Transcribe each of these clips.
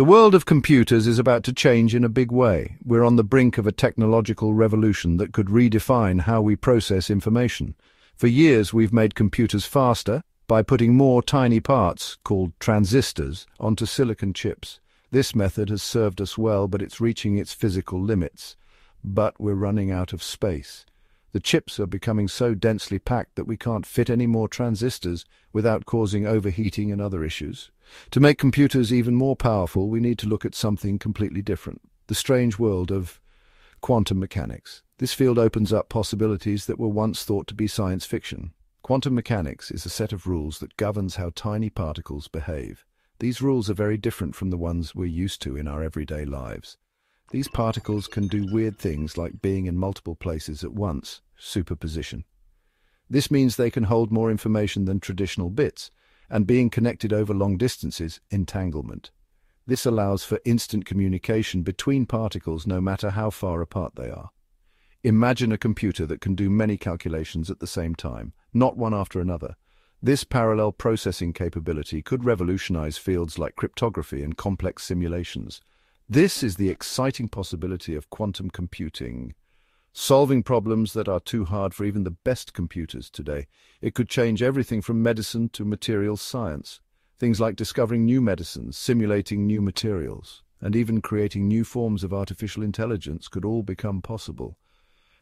The world of computers is about to change in a big way. We're on the brink of a technological revolution that could redefine how we process information. For years, we've made computers faster by putting more tiny parts, called transistors, onto silicon chips. This method has served us well, but it's reaching its physical limits. But we're running out of space. The chips are becoming so densely packed that we can't fit any more transistors without causing overheating and other issues. To make computers even more powerful, we need to look at something completely different. The strange world of quantum mechanics. This field opens up possibilities that were once thought to be science fiction. Quantum mechanics is a set of rules that governs how tiny particles behave. These rules are very different from the ones we're used to in our everyday lives. These particles can do weird things like being in multiple places at once, superposition. This means they can hold more information than traditional bits, and being connected over long distances, entanglement. This allows for instant communication between particles no matter how far apart they are. Imagine a computer that can do many calculations at the same time, not one after another. This parallel processing capability could revolutionize fields like cryptography and complex simulations. This is the exciting possibility of quantum computing, solving problems that are too hard for even the best computers today. It could change everything from medicine to materials science. Things like discovering new medicines, simulating new materials, and even creating new forms of artificial intelligence could all become possible.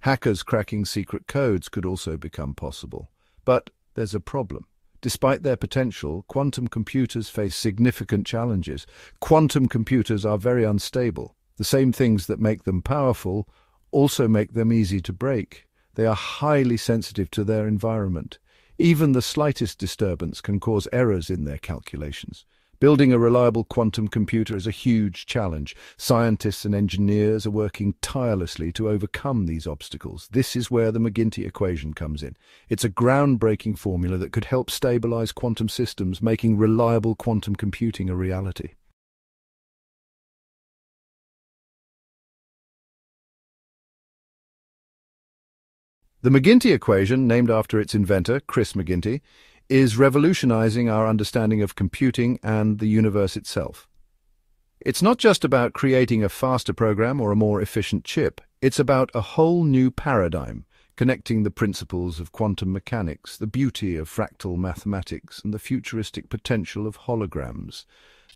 Hackers cracking secret codes could also become possible. But there's a problem. Despite their potential, quantum computers face significant challenges. Quantum computers are very unstable. The same things that make them powerful also make them easy to break. They are highly sensitive to their environment. Even the slightest disturbance can cause errors in their calculations. Building a reliable quantum computer is a huge challenge. Scientists and engineers are working tirelessly to overcome these obstacles. This is where the McGinty equation comes in. It's a groundbreaking formula that could help stabilize quantum systems, making reliable quantum computing a reality. The McGinty equation, named after its inventor, Chris McGinty, is revolutionizing our understanding of computing and the universe itself. It's not just about creating a faster program or a more efficient chip. It's about a whole new paradigm, connecting the principles of quantum mechanics, the beauty of fractal mathematics, and the futuristic potential of holograms.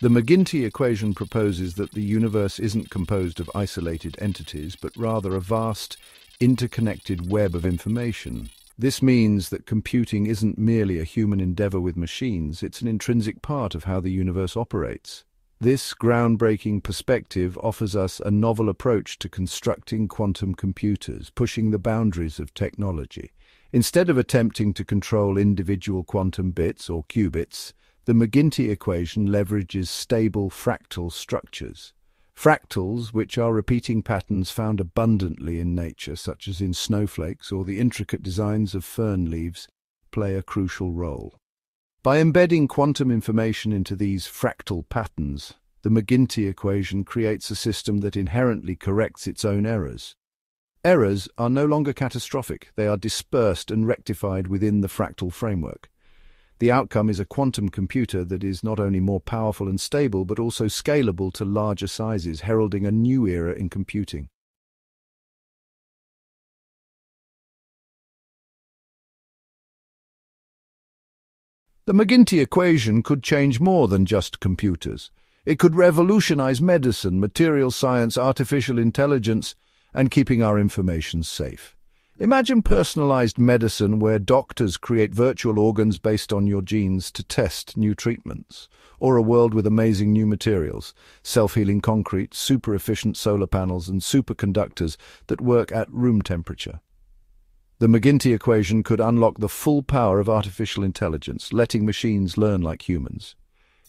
The McGinty equation proposes that the universe isn't composed of isolated entities, but rather a vast, interconnected web of information. This means that computing isn't merely a human endeavor with machines, it's an intrinsic part of how the universe operates. This groundbreaking perspective offers us a novel approach to constructing quantum computers, pushing the boundaries of technology. Instead of attempting to control individual quantum bits or qubits, the McGinty equation leverages stable fractal structures. Fractals, which are repeating patterns found abundantly in nature, such as in snowflakes or the intricate designs of fern leaves, play a crucial role. By embedding quantum information into these fractal patterns, the McGinty equation creates a system that inherently corrects its own errors. Errors are no longer catastrophic, they are dispersed and rectified within the fractal framework. The outcome is a quantum computer that is not only more powerful and stable, but also scalable to larger sizes, heralding a new era in computing. The McGinty equation could change more than just computers. It could revolutionize medicine, material science, artificial intelligence, and keeping our information safe. Imagine personalized medicine where doctors create virtual organs based on your genes to test new treatments, or a world with amazing new materials, self-healing concrete, super-efficient solar panels, and superconductors that work at room temperature. The McGinty equation could unlock the full power of artificial intelligence, letting machines learn like humans.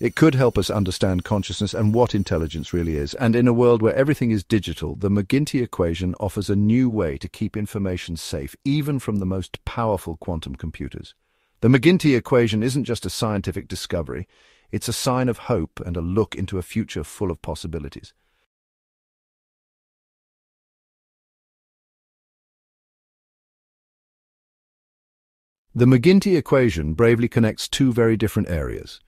It could help us understand consciousness and what intelligence really is. And in a world where everything is digital, the McGinty equation offers a new way to keep information safe, even from the most powerful quantum computers. The McGinty equation isn't just a scientific discovery, it's a sign of hope and a look into a future full of possibilities. The McGinty equation bravely connects two very different areas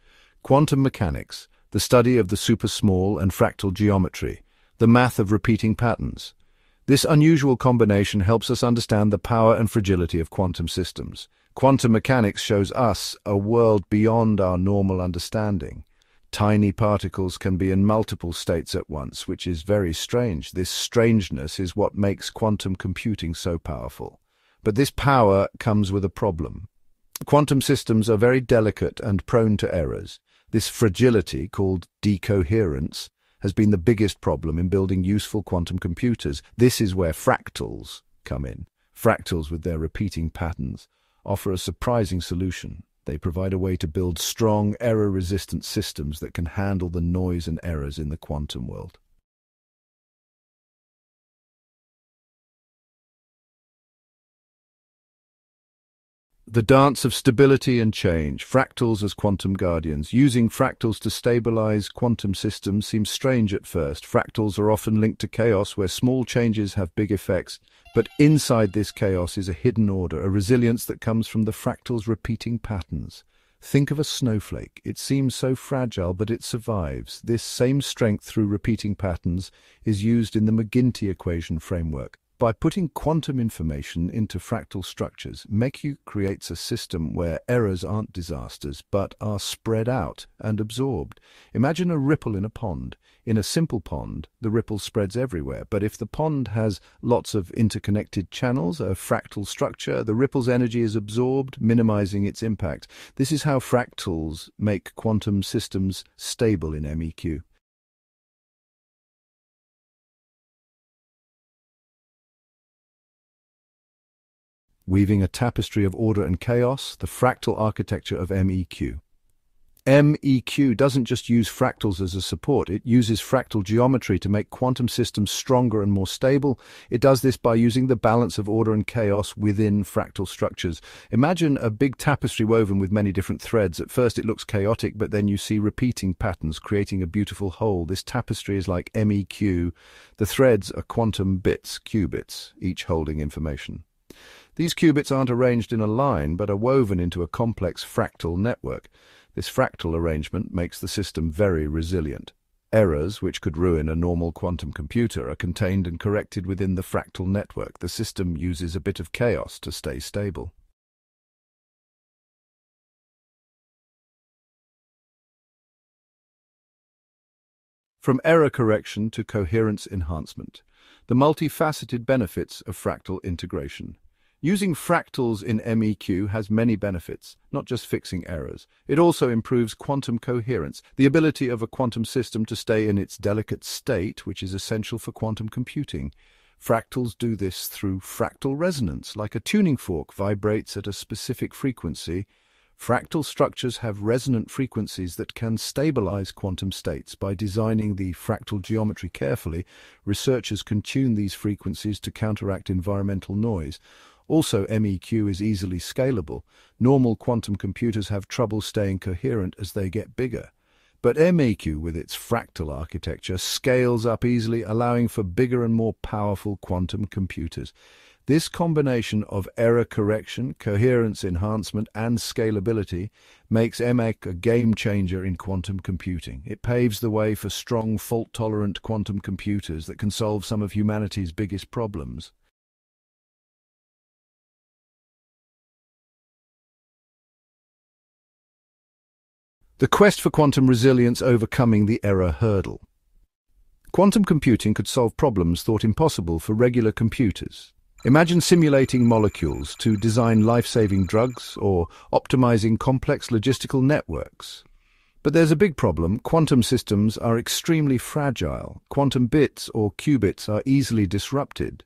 quantum mechanics, the study of the super-small and fractal geometry, the math of repeating patterns. This unusual combination helps us understand the power and fragility of quantum systems. Quantum mechanics shows us a world beyond our normal understanding. Tiny particles can be in multiple states at once, which is very strange. This strangeness is what makes quantum computing so powerful. But this power comes with a problem. Quantum systems are very delicate and prone to errors. This fragility, called decoherence, has been the biggest problem in building useful quantum computers. This is where fractals come in. Fractals, with their repeating patterns, offer a surprising solution. They provide a way to build strong, error-resistant systems that can handle the noise and errors in the quantum world. The dance of stability and change, fractals as quantum guardians. Using fractals to stabilize quantum systems seems strange at first. Fractals are often linked to chaos where small changes have big effects, but inside this chaos is a hidden order, a resilience that comes from the fractals' repeating patterns. Think of a snowflake. It seems so fragile, but it survives. This same strength through repeating patterns is used in the McGinty equation framework. By putting quantum information into fractal structures, McGinty creates a system where errors aren't disasters, but are spread out and absorbed. Imagine a ripple in a pond. In a simple pond, the ripple spreads everywhere, but if the pond has lots of interconnected channels, a fractal structure, the ripple's energy is absorbed, minimizing its impact. This is how fractals make quantum systems stable in MEQ. Weaving a tapestry of order and chaos, the fractal architecture of MEQ. MEQ doesn't just use fractals as a support, it uses fractal geometry to make quantum systems stronger and more stable. It does this by using the balance of order and chaos within fractal structures. Imagine a big tapestry woven with many different threads. At first it looks chaotic, but then you see repeating patterns creating a beautiful whole. This tapestry is like MEQ. The threads are quantum bits, qubits, each holding information. These qubits aren't arranged in a line, but are woven into a complex fractal network. This fractal arrangement makes the system very resilient. Errors, which could ruin a normal quantum computer, are contained and corrected within the fractal network. The system uses a bit of chaos to stay stable. From error correction to coherence enhancement, the multifaceted benefits of fractal integration. Using fractals in MEQ has many benefits, not just fixing errors. It also improves quantum coherence, the ability of a quantum system to stay in its delicate state, which is essential for quantum computing. Fractals do this through fractal resonance, like a tuning fork vibrates at a specific frequency. Fractal structures have resonant frequencies that can stabilize quantum states. By designing the fractal geometry carefully, researchers can tune these frequencies to counteract environmental noise. Also, MEQ is easily scalable. Normal quantum computers have trouble staying coherent as they get bigger. But MEQ, with its fractal architecture, scales up easily, allowing for bigger and more powerful quantum computers. This combination of error correction, coherence enhancement, and scalability makes MEQ a game changer in quantum computing. It paves the way for strong, fault-tolerant quantum computers that can solve some of humanity's biggest problems. The quest for quantum resilience overcoming the error hurdle. Quantum computing could solve problems thought impossible for regular computers. Imagine simulating molecules to design life-saving drugs or optimizing complex logistical networks. But there's a big problem. Quantum systems are extremely fragile. Quantum bits or qubits are easily disrupted.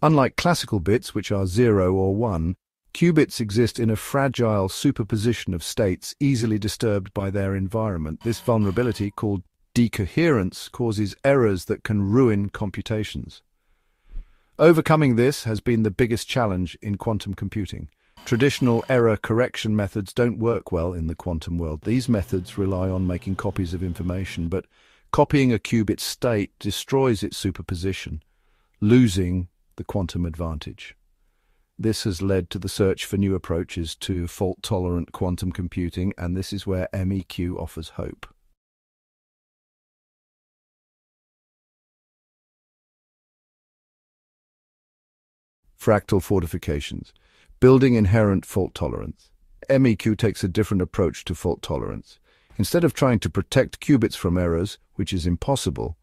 Unlike classical bits, which are 0 or 1, Qubits exist in a fragile superposition of states easily disturbed by their environment. This vulnerability, called decoherence, causes errors that can ruin computations. Overcoming this has been the biggest challenge in quantum computing. Traditional error correction methods don't work well in the quantum world. These methods rely on making copies of information, but copying a qubit state destroys its superposition, losing the quantum advantage. This has led to the search for new approaches to fault-tolerant quantum computing, and this is where MEQ offers hope. Fractal fortifications, building inherent fault tolerance. MEQ takes a different approach to fault tolerance. Instead of trying to protect qubits from errors, which is impossible,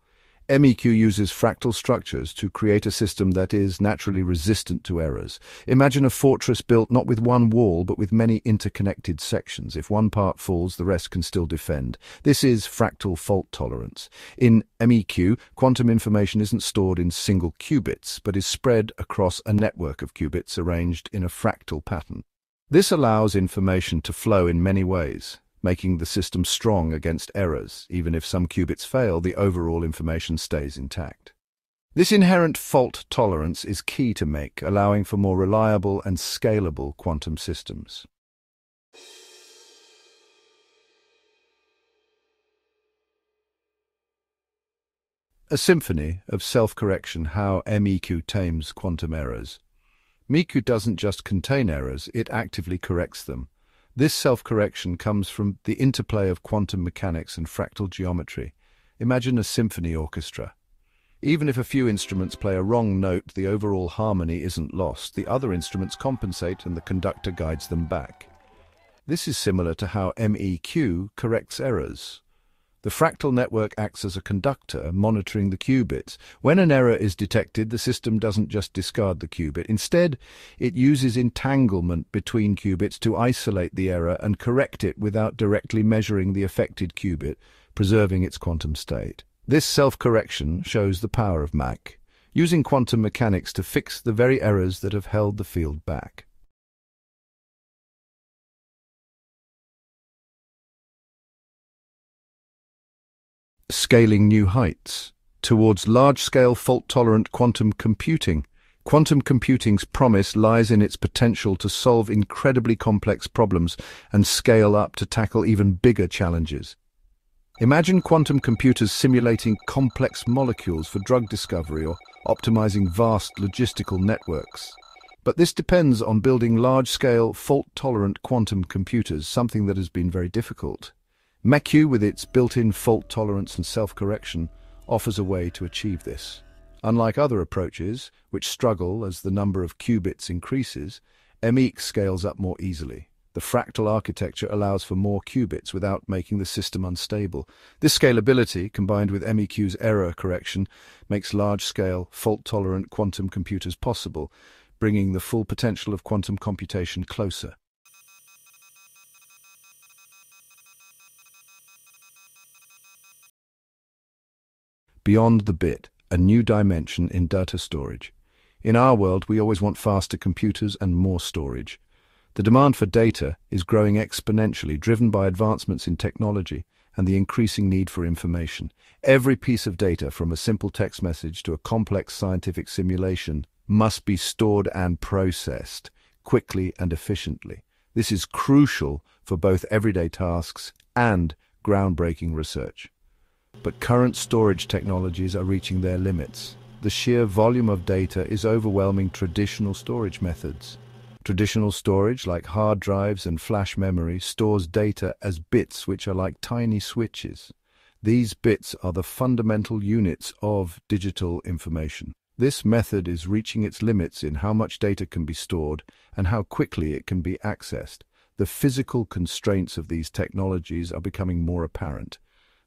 MEQ uses fractal structures to create a system that is naturally resistant to errors. Imagine a fortress built not with one wall but with many interconnected sections. If one part falls, the rest can still defend. This is fractal fault tolerance. In MEQ, quantum information isn't stored in single qubits but is spread across a network of qubits arranged in a fractal pattern. This allows information to flow in many ways making the system strong against errors. Even if some qubits fail, the overall information stays intact. This inherent fault tolerance is key to make, allowing for more reliable and scalable quantum systems. A symphony of self-correction how MEQ tames quantum errors. MEQ doesn't just contain errors, it actively corrects them. This self-correction comes from the interplay of quantum mechanics and fractal geometry. Imagine a symphony orchestra. Even if a few instruments play a wrong note, the overall harmony isn't lost. The other instruments compensate and the conductor guides them back. This is similar to how MEQ corrects errors. The fractal network acts as a conductor, monitoring the qubits. When an error is detected, the system doesn't just discard the qubit. Instead, it uses entanglement between qubits to isolate the error and correct it without directly measuring the affected qubit, preserving its quantum state. This self-correction shows the power of MEQ, using quantum mechanics to fix the very errors that have held the field back. Scaling new heights towards large-scale fault-tolerant quantum computing. Quantum computing's promise lies in its potential to solve incredibly complex problems and scale up to tackle even bigger challenges. Imagine quantum computers simulating complex molecules for drug discovery or optimizing vast logistical networks. But this depends on building large-scale, fault-tolerant quantum computers, something that has been very difficult. MEQ, with its built-in fault tolerance and self-correction, offers a way to achieve this. Unlike other approaches, which struggle as the number of qubits increases, MEQ scales up more easily. The fractal architecture allows for more qubits without making the system unstable. This scalability, combined with MEQ's error correction, makes large-scale, fault-tolerant quantum computers possible, bringing the full potential of quantum computation closer. Beyond the bit, a new dimension in data storage. In our world, we always want faster computers and more storage. The demand for data is growing exponentially, driven by advancements in technology and the increasing need for information. Every piece of data, from a simple text message to a complex scientific simulation, must be stored and processed quickly and efficiently. This is crucial for both everyday tasks and groundbreaking research. But current storage technologies are reaching their limits. The sheer volume of data is overwhelming traditional storage methods. Traditional storage, like hard drives and flash memory, stores data as bits which are like tiny switches. These bits are the fundamental units of digital information. This method is reaching its limits in how much data can be stored and how quickly it can be accessed. The physical constraints of these technologies are becoming more apparent.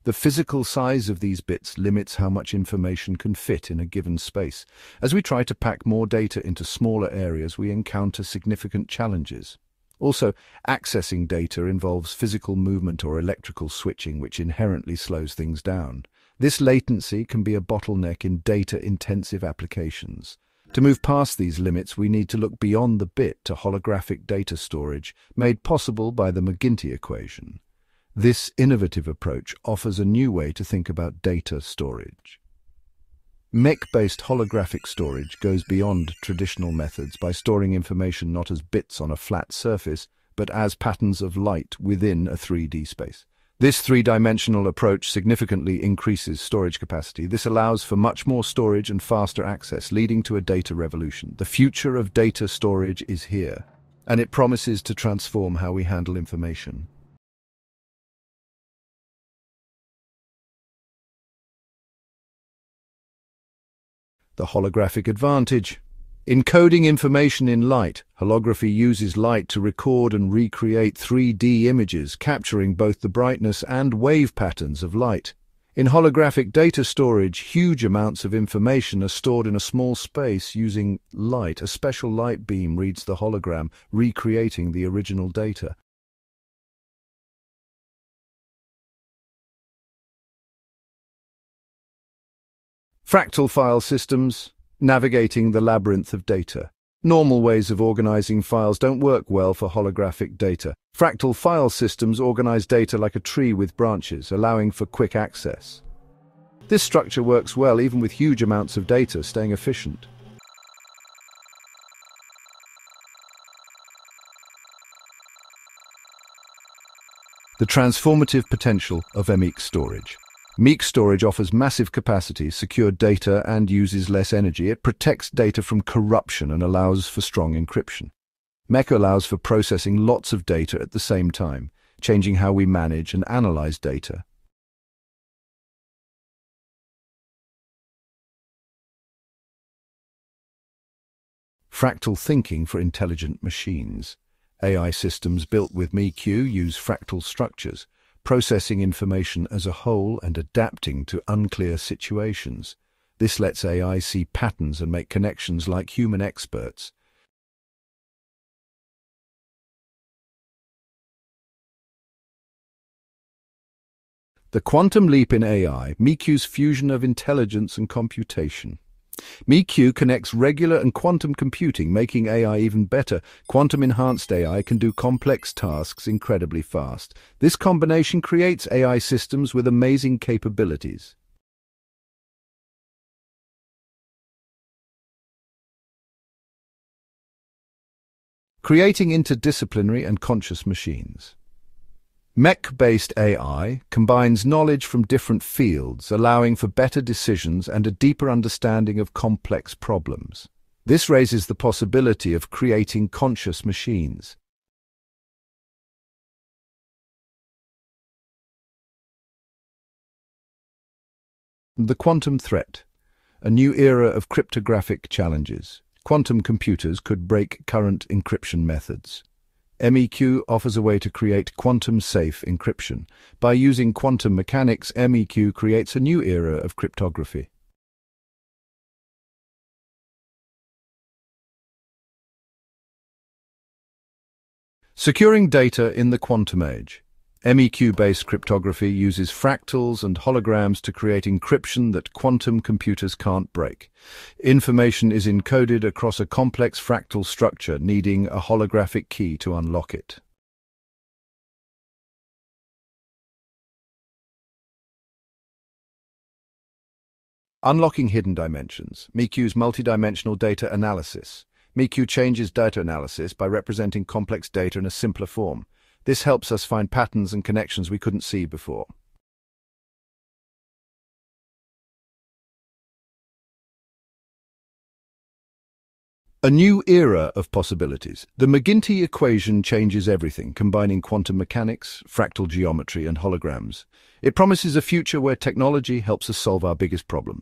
The physical size of these bits limits how much information can fit in a given space. As we try to pack more data into smaller areas, we encounter significant challenges. Also, accessing data involves physical movement or electrical switching, which inherently slows things down. This latency can be a bottleneck in data-intensive applications. To move past these limits, we need to look beyond the bit to holographic data storage, made possible by the McGinty equation. This innovative approach offers a new way to think about data storage. MEQ-based holographic storage goes beyond traditional methods by storing information not as bits on a flat surface, but as patterns of light within a 3D space. This three-dimensional approach significantly increases storage capacity. This allows for much more storage and faster access, leading to a data revolution. The future of data storage is here, and it promises to transform how we handle information. The holographic advantage. Encoding information in light, holography uses light to record and recreate 3D images, capturing both the brightness and wave patterns of light. In holographic data storage, huge amounts of information are stored in a small space using light. A special light beam reads the hologram, recreating the original data. Fractal file systems, navigating the labyrinth of data. Normal ways of organizing files don't work well for holographic data. Fractal file systems organize data like a tree with branches, allowing for quick access. This structure works well even with huge amounts of data, staying efficient. The transformative potential of MEQ storage. MEQ storage offers massive capacity, secure data, and uses less energy. It protects data from corruption and allows for strong encryption. MEQ allows for processing lots of data at the same time, changing how we manage and analyze data. Fractal thinking for intelligent machines. AI systems built with MEQ use fractal structures, processing information as a whole and adapting to unclear situations. This lets AI see patterns and make connections like human experts. The quantum leap in AI, MEQ's fusion of intelligence and computation. MEQ connects regular and quantum computing, making AI even better. Quantum-enhanced AI can do complex tasks incredibly fast. This combination creates AI systems with amazing capabilities. Creating interdisciplinary and conscious machines. MEQ-based AI combines knowledge from different fields, allowing for better decisions and a deeper understanding of complex problems. This raises the possibility of creating conscious machines. The quantum threat, a new era of cryptographic challenges. Quantum computers could break current encryption methods. MEQ offers a way to create quantum-safe encryption. By using quantum mechanics, MEQ creates a new era of cryptography. Securing data in the quantum age. MEQ-based cryptography uses fractals and holograms to create encryption that quantum computers can't break. Information is encoded across a complex fractal structure, needing a holographic key to unlock it. Unlocking hidden dimensions. MEQ's multidimensional data analysis. MEQ changes data analysis by representing complex data in a simpler form. This helps us find patterns and connections we couldn't see before. A new era of possibilities. The McGinty equation changes everything, combining quantum mechanics, fractal geometry, and holograms. It promises a future where technology helps us solve our biggest problems.